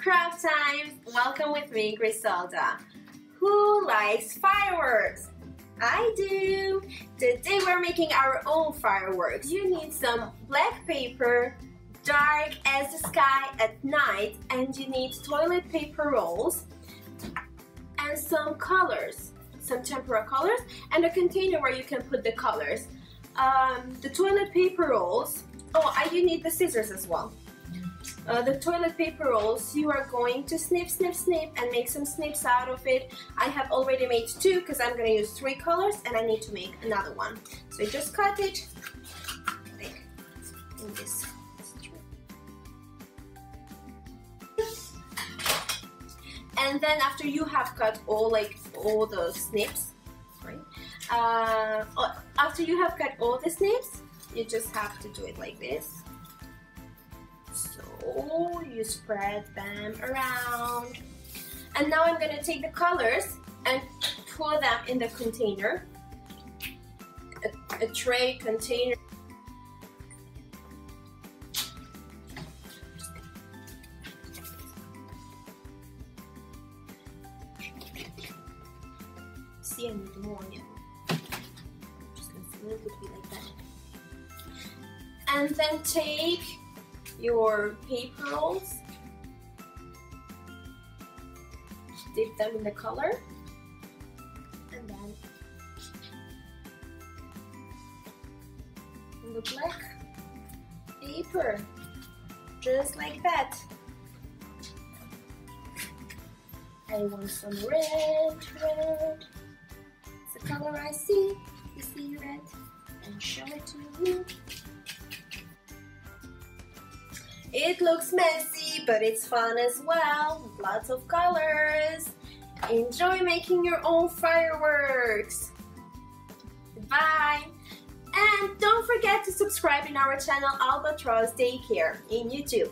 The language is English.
craft time! Welcome with me, Griselda. Who likes fireworks? I do! Today we're making our own fireworks. You need some black paper, dark as the sky at night, and you need toilet paper rolls and some colors, some tempera colors, and a container where you can put the colors. Um, the toilet paper rolls, oh, I do need the scissors as well. Uh, the toilet paper rolls, you are going to snip, snip, snip and make some snips out of it. I have already made two because I'm going to use three colors and I need to make another one. So just cut it like this. And then after you have cut all like all the snips, right? Uh, after you have cut all the snips, you just have to do it like this so you spread them around. And now I'm gonna take the colors and pour them in the container. A, a tray container. See, I need more. Yeah. Just gonna fill it like that. And then take your paper rolls. Dip them in the color. And then in the black paper. Just like that. I want some red, red. It's the color I see. You see red? And show it to you. It looks messy, but it's fun as well. Lots of colors. Enjoy making your own fireworks. Bye. And don't forget to subscribe in our channel Albatross Daycare in YouTube.